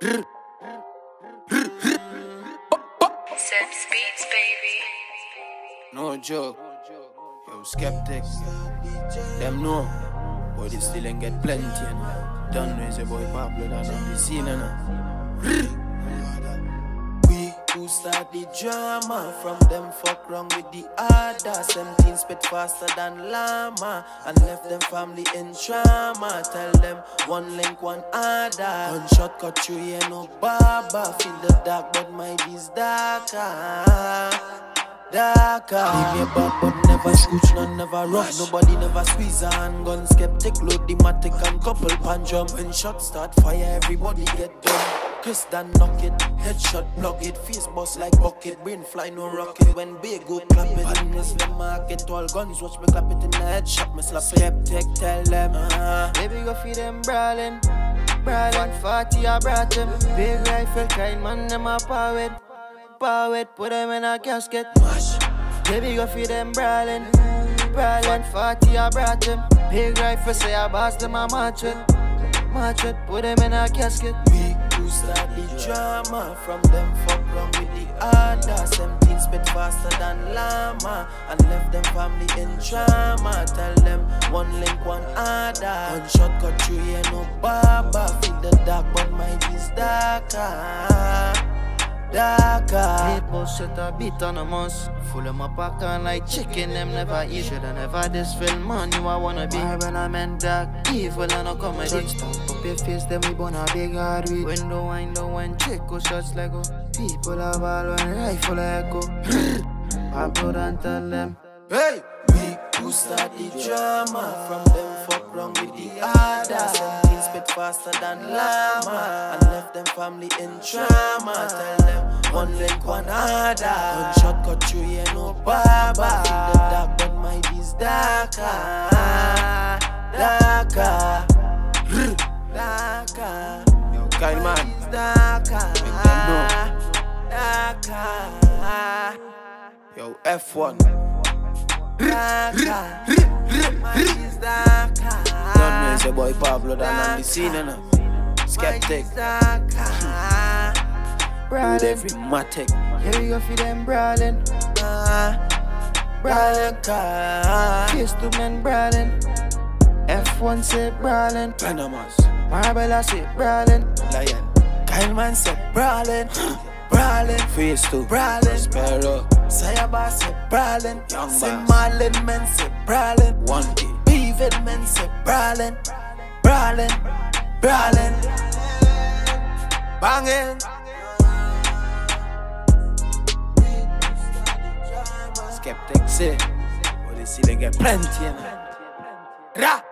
Seb's Beats, baby. No joke. Yo, skeptics. Them know. Boy, they still ain't get plenty, you know. Done raise a boy Pablo that on the scene, know. We who start the drama From them fuck wrong with the other 17 spit faster than llama And left them family in trauma Tell them one link, one other Gunshot cut through, yeah, no baba Feel the dark, but my is darker Darker. Leave me back, but never scooch, none never rush. Nobody never squeeze a handgun. Skeptic, load the matic and couple pan jump. When shots start fire, everybody get done. Chris Dan knock it, headshot block it, face bust like bucket, brain fly no rocket. When big go clap it, in Muslim market, all guns watch me clap it in the headshot, me slap Skeptic, tell them, uh, baby go feed them brawling, brawling. 140 I brought them, big rifle, kind man them a power power put them in a casket. Baby go feed them brawling, brawling. 140 I brought them, big rifle say I boss them a match it, match it, put them in a casket. We start the drama from them fuck wrong with the other. 17 spit faster than llama and left them family in trauma. Tell them one link, one other. Gunshot cut through, yeah, no baba. Feel the dark, but my is darker. Eight boss set a beat on a must. Full of my pack on like chicken, them never eat. Shoulda never this film, man, you a wanna be. When I'm in dark, evil and a comedy. Touch stamp up your face, then we burn a big hard weed. Window window when chick go shots Lego. People have all when rifle echo. Pablo and tell them. Hey! We who start the drama. From them fuck wrong with the other. 17 spit faster than llama. And left them family in trauma. Tell them one link, one other Gunshot cut through, yeah, no baba Feel the dark, but my is darker. Darker. Darker. Yo, kind man. darker. Make them know Darker. Yo, F1 Don't know boy Pablo that on the scene, you know. Skeptic. With every matic. Here we go for them brawling. Brawling car. Face to men brawling. F1 say brawling. Panamas. Marbella say brawling. Lion. Kyle man say brawling. Brawling. Face to brawling. Sparrow. Sayaba say brawling. Young say Marlin men say brawling. One day. Beavid men say brawling. Brawling. Brawling. Banging. Skeptic say, eh? but they see they get plenty, you know. Ra!